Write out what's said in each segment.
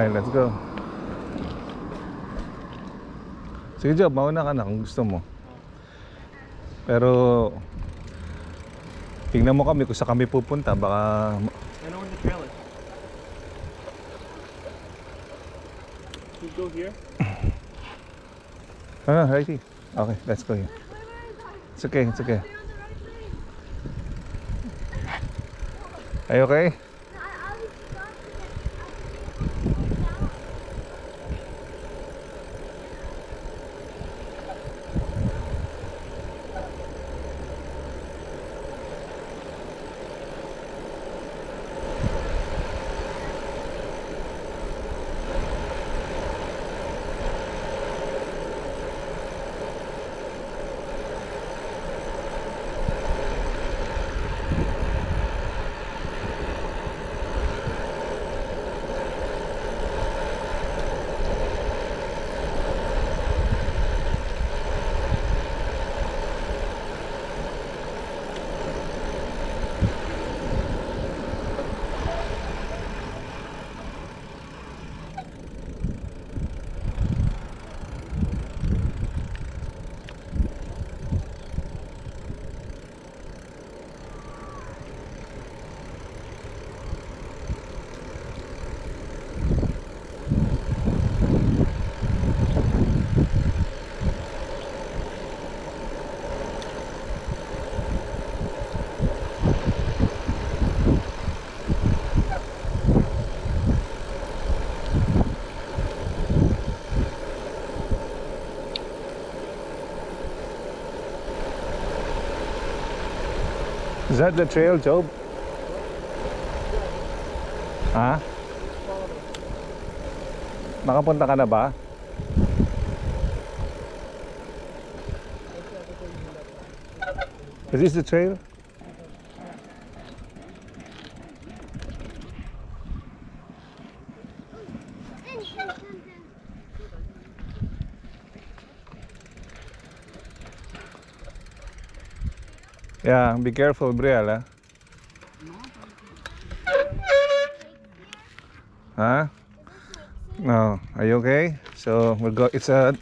Okay, let's go. Sige Job, mauna ka na kung gusto mo. Pero tingnan mo kami kung saan kami pupunta. Baka I know. You go here. Ah, righty. Okay, let's go here. It's okay, it's okay. Are you okay? That the trail, Job? Ha? Nakapunta ka na ba? Is this the trail? Yeah, be careful, Brielle. ah. Huh? No, are you okay? So we'll go. It's a.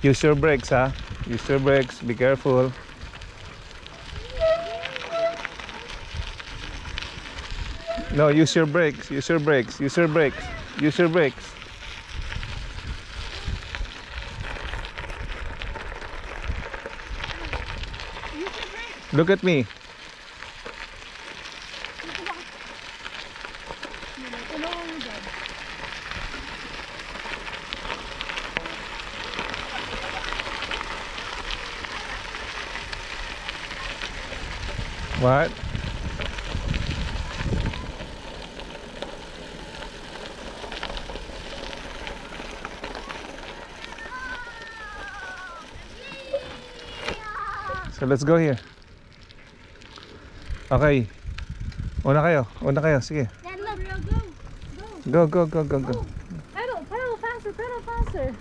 Use your brakes, huh? Use your brakes. Be careful. No, use your brakes. Use your brakes. Use your brakes. Use your brakes. Look at me. What? So let's go here. Okay. Una kayo. Una kayo. Sige. Dad, look. Go, Go. go, go, go, go. Pedal, pedal faster, pedal faster.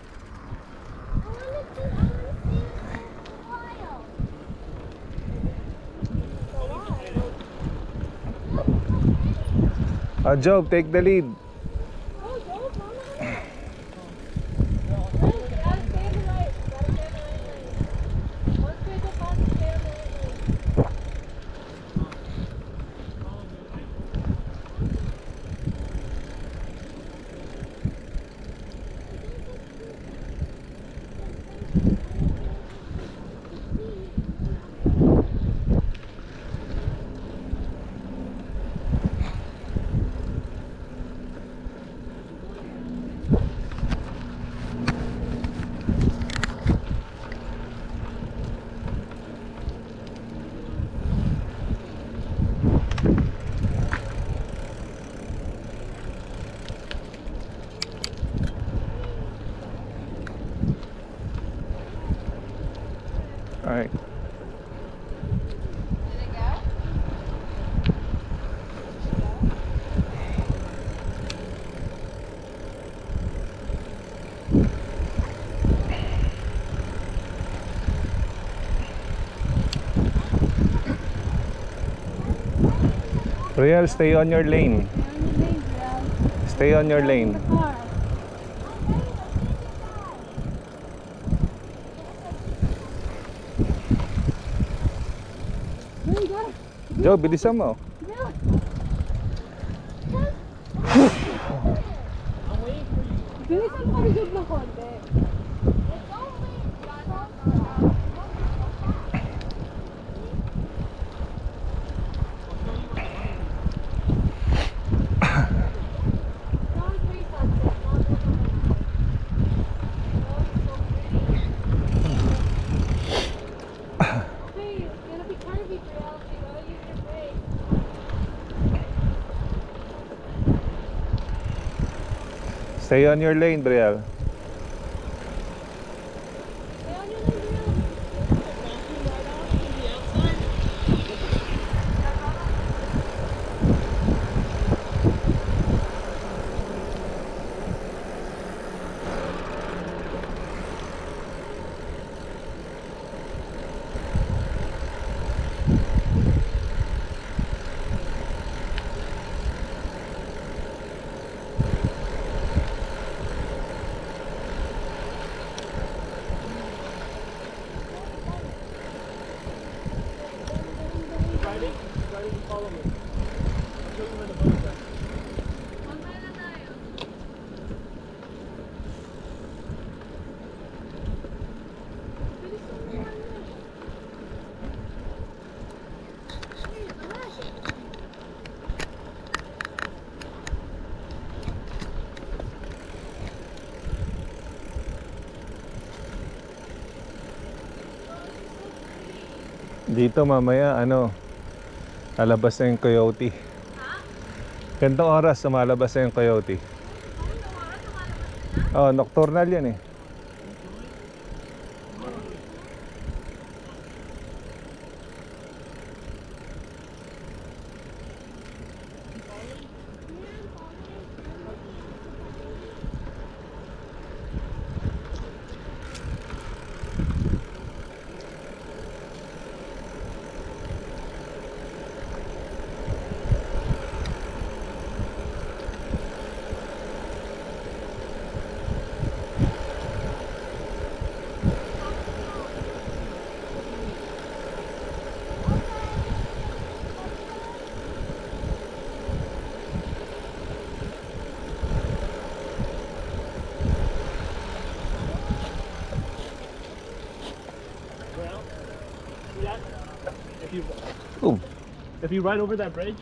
Uh, Job, take the lead. All right. Real, stay on your lane. Stay on your lane, Joe, bilisan mo. Bilisan pa rin ng konti. Stay on your lane, Brielle. Stay on your lane, Brielle. Riding? Riding to follow me. I'll show you where the boat is at. Dito mamaya, ano, lalabas na yung coyote. Gantong oras, sumalabas na yung coyote. Oh, nocturnal yan eh. If you ride over that bridge,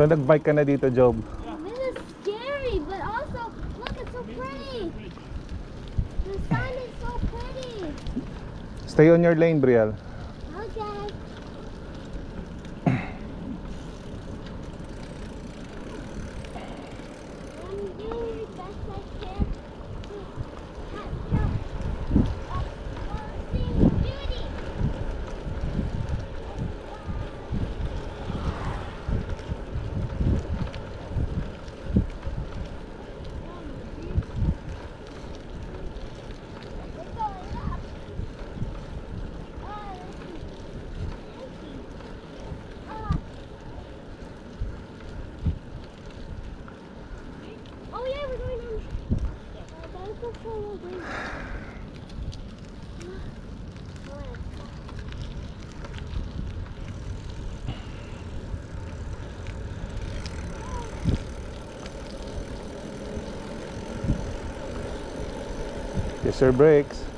So, nag-bike ka na dito, Job. This is scary, but also, look, it's so pretty. The sun is so pretty. Stay on your lane, Brielle. Yes, sir, brakes.